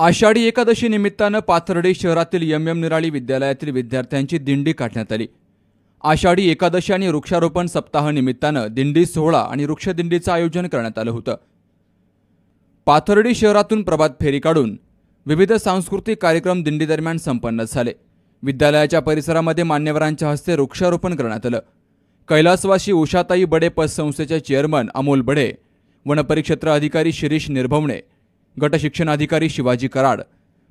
आषाढी एकादशी निमित्तानं पाथर्डी शहरातील M M निराळी विद्यालयातील विद्यार्थ्यांची दिंडी काढण्यात आली. आषाढी एकादशी आणि वृक्षारोपण सप्ताह निमित्तानं दिंडी सोहळा आणि वृक्षदिंडीचं आयोजन करण्यात आलं होतं. पाथर्डी शहरातून प्रभात फेरी काढून विविध सांस्कृतिक कार्यक्रम दिंडीदरम्यान संपन्न झाले. विद्यालयाच्या परिसरामध्ये मान्यवरांच्या हस्ते वृक्षारोपण करण्यात आलं. कैलासवासी उषाताई बडे पतसंस्थेचे चेअरमन अमोल बडे वनपरिक्षेत्र अधिकारी शिरीष निर्भवणे गटशिक्षणाधिकारी शिवाजी कराड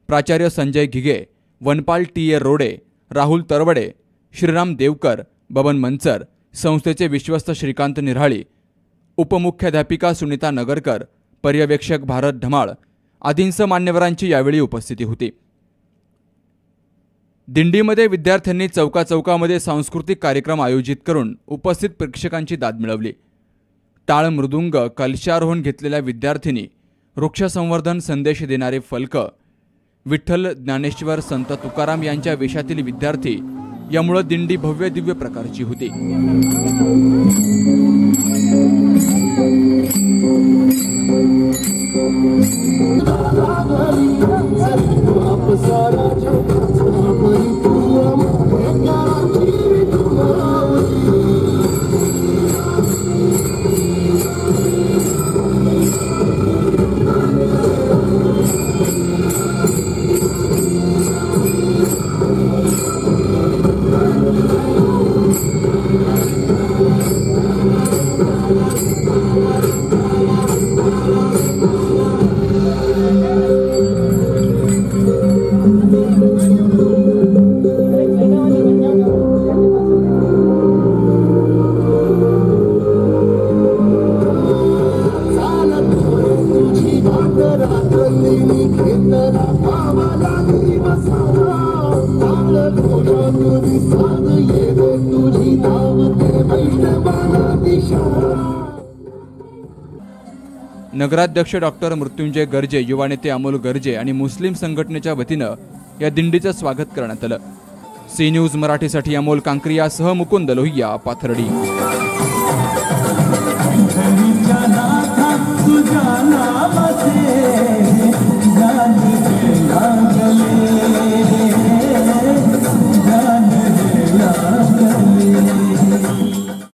प्राचार्य संजय घिगे वनपाल टी ए रोडे राहुल तरवडे श्रीराम देवकर बबन मनसर संस्थेचे विश्वस्त श्रीकांत निराळी उपमुख्याध्यापिका सुनीता नगरकर पर्यवेक्षक भारत ढमाळ आदींसह मान्यवरांची यावेळी उपस्थिती होती. दिंडीमध्ये विद्यार्थ्यांनी चौका चौकामध्ये सांस्कृतिक कार्यक्रम आयोजित करून उपस्थित प्रेक्षकांची दाद मिळवली. टाळ मृदुंग कलशारोहण घेतलेल्या विद्यार्थिनी वृक्षसंवर्धन संदेश देणारे फलक विठ्ठल ज्ञानेश्वर संत तुकाराम यांच्या वेशातील विद्यार्थी यामुळं दिंडी भव्य दिव्य प्रकारची होती. नगराध्यक्ष डॉक्टर मृत्युंजय गर्जे युवा नेते अमोल गर्जे आणि मुस्लिम संघटनेच्या वतीनं या दिंडीचं स्वागत करण्यात आलं. सी न्यूज मराठीसाठी अमोल कांक्रियासह मुकुंद लोहिया पाथर्डी.